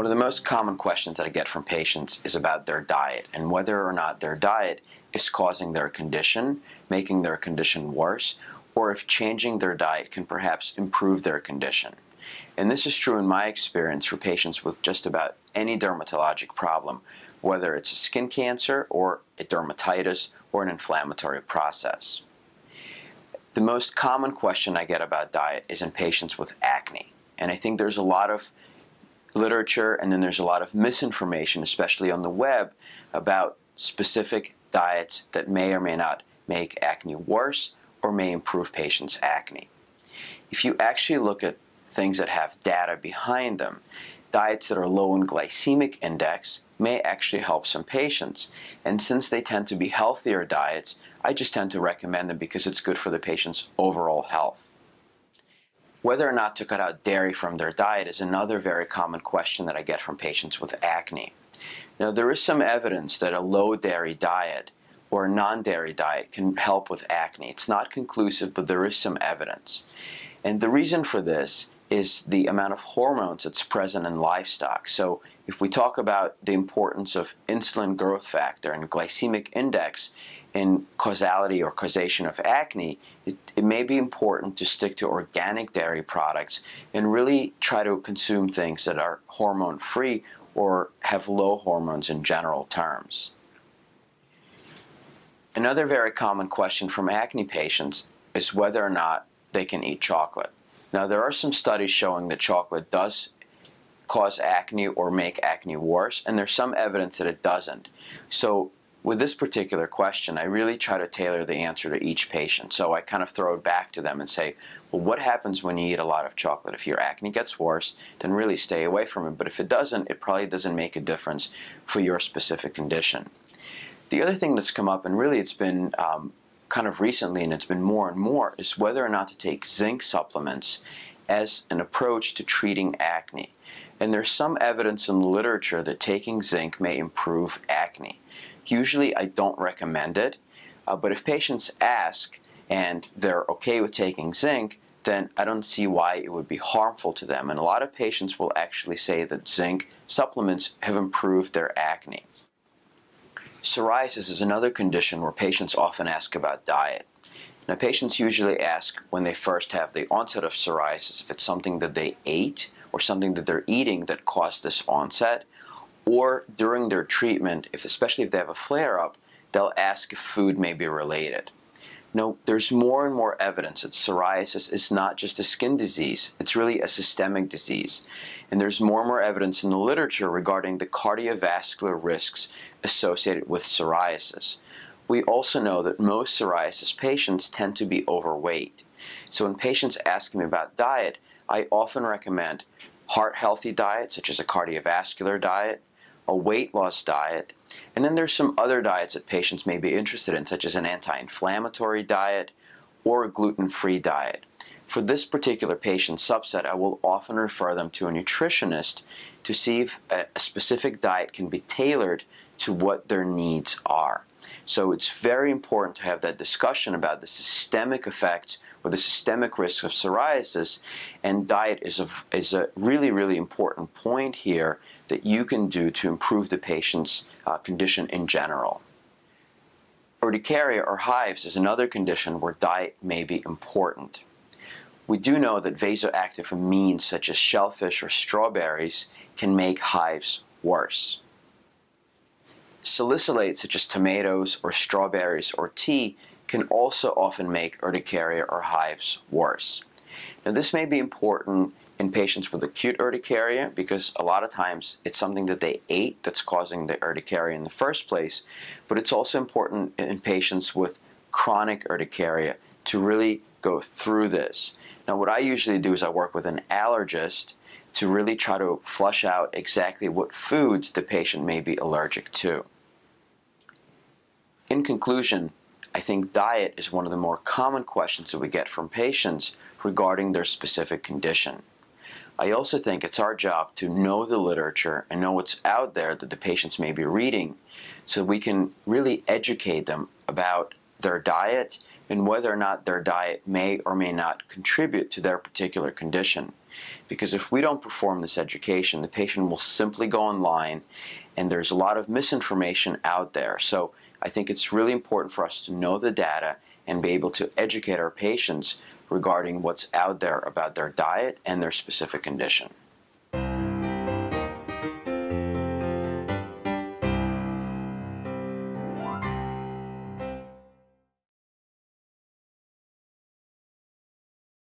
One of the most common questions that I get from patients is about their diet and whether or not their diet is causing their condition, making their condition worse, or if changing their diet can perhaps improve their condition. And this is true in my experience for patients with just about any dermatologic problem, whether it's a skin cancer or a dermatitis or an inflammatory process. The most common question I get about diet is in patients with acne. And I think there's a lot of literature and then there's a lot of misinformation, especially on the web, about specific diets that may or may not make acne worse or may improve patients' acne. If you actually look at things that have data behind them, diets that are low in glycemic index may actually help some patients. And since they tend to be healthier diets, I just tend to recommend them because it's good for the patient's overall health. Whether or not to cut out dairy from their diet is another very common question that I get from patients with acne. Now, there is some evidence that a low dairy diet or a non dairy diet can help with acne. It's not conclusive, but there is some evidence. And the reason for this is the amount of hormones that's present in livestock. So, if we talk about the importance of insulin growth factor and glycemic index in causality or causation of acne, it, it, may be important to stick to organic dairy products and really try to consume things that are hormone free or have low hormones in general terms. Another very common question from acne patients is whether or not they can eat chocolate. Now, there are some studies showing that chocolate does cause acne or make acne worse, and there's some evidence that it doesn't. So, with this particular question, I really try to tailor the answer to each patient. So I kind of throw it back to them and say, well, what happens when you eat a lot of chocolate? If your acne gets worse, then really stay away from it. But if it doesn't, it probably doesn't make a difference for your specific condition. The other thing that's come up, and really it's been um, kind of recently and it's been more and more, is whether or not to take zinc supplements as an approach to treating acne. And there's some evidence in the literature that taking zinc may improve acne. Usually I don't recommend it, uh, but if patients ask and they're okay with taking zinc, then I don't see why it would be harmful to them. And a lot of patients will actually say that zinc supplements have improved their acne. Psoriasis is another condition where patients often ask about diet. Now, patients usually ask when they first have the onset of psoriasis if it's something that they ate or something that they're eating that caused this onset, or during their treatment, if especially if they have a flare up, they'll ask if food may be related. No, there's more and more evidence that psoriasis is not just a skin disease, it's really a systemic disease. And there's more and more evidence in the literature regarding the cardiovascular risks associated with psoriasis. We also know that most psoriasis patients tend to be overweight. So when patients ask me about diet, I often recommend heart healthy diet, such as a cardiovascular diet, a weight loss diet, and then there's some other diets that patients may be interested in, such as an anti-inflammatory diet or a gluten-free diet. For this particular patient subset, I will often refer them to a nutritionist to see if a specific diet can be tailored to what their needs are. So it's very important to have that discussion about the systemic effects or the systemic risk of psoriasis, and diet is a, is a really, really important point here that you can do to improve the patient's uh, condition in general. Urticaria or hives is another condition where diet may be important. We do know that vasoactive amines such as shellfish or strawberries can make hives worse. Salicylates such as tomatoes or strawberries or tea can also often make urticaria or hives worse. Now this may be important in patients with acute urticaria because a lot of times it's something that they ate that's causing the urticaria in the first place, but it's also important in patients with chronic urticaria to really go through this. Now what I usually do is I work with an allergist to really try to flush out exactly what foods the patient may be allergic to. In conclusion, I think diet is one of the more common questions that we get from patients regarding their specific condition. I also think it's our job to know the literature and know what's out there that the patients may be reading so we can really educate them about their diet and whether or not their diet may or may not contribute to their particular condition. Because if we don't perform this education, the patient will simply go online and there's a lot of misinformation out there. So I think it's really important for us to know the data and be able to educate our patients regarding what's out there about their diet and their specific condition.